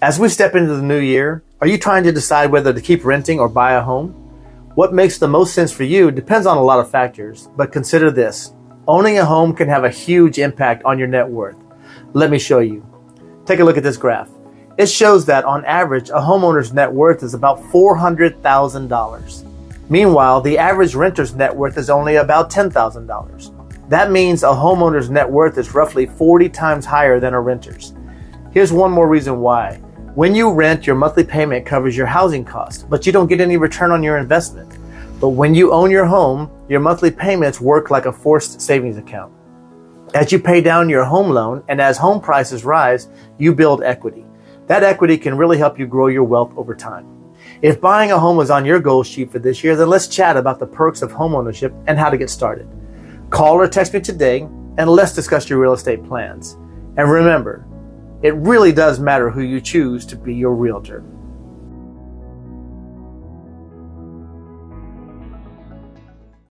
As we step into the new year, are you trying to decide whether to keep renting or buy a home? What makes the most sense for you depends on a lot of factors, but consider this. Owning a home can have a huge impact on your net worth. Let me show you. Take a look at this graph. It shows that on average, a homeowner's net worth is about $400,000. Meanwhile, the average renter's net worth is only about $10,000. That means a homeowner's net worth is roughly 40 times higher than a renter's. Here's one more reason why. When you rent, your monthly payment covers your housing cost, but you don't get any return on your investment. But when you own your home, your monthly payments work like a forced savings account. As you pay down your home loan and as home prices rise, you build equity. That equity can really help you grow your wealth over time. If buying a home was on your goal sheet for this year, then let's chat about the perks of homeownership and how to get started. Call or text me today and let's discuss your real estate plans. And remember, it really does matter who you choose to be your realtor.